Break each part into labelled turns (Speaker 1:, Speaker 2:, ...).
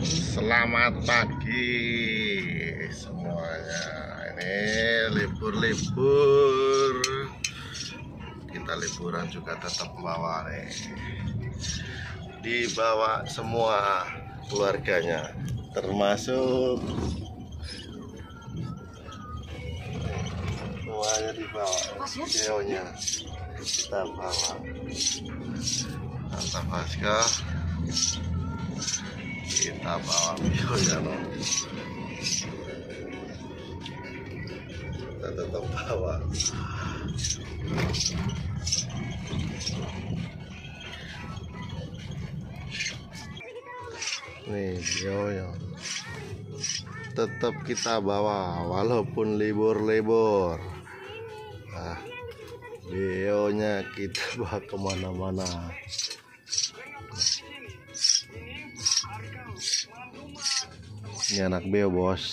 Speaker 1: Selamat pagi semuanya. Ini libur-libur. Kita liburan juga tetap bawa nih. Dibawa semua keluarganya, termasuk semuanya dibawa. Videonya kita bawa. Mantap Aska kita bawa videonya no. kita tetap bawa. Nih videonya tetap kita bawa walaupun libur-libur. Nah videonya kita bawa ke mana-mana ini anak beo bos.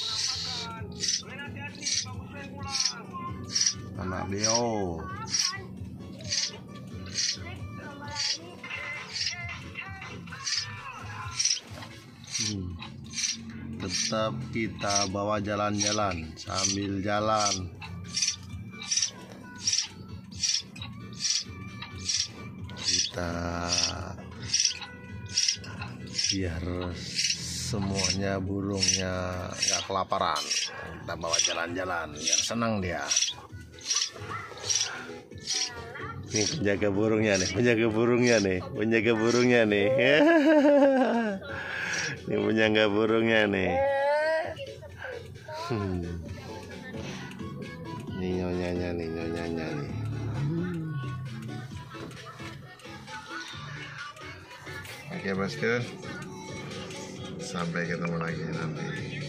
Speaker 1: Anak beo. Hmm. tetap kita bawa jalan-jalan sambil jalan. Kita biar semuanya burungnya nggak kelaparan. Kita bawa jalan-jalan biar senang dia. Ini penjaga burungnya nih penjaga burungnya nih penjaga burungnya nih. Ini penjaga burungnya nih. Hmm. ini nyonyanya nih nyonyanya nih. Oke, okay, bosku. सब के तो बड़ा घेरा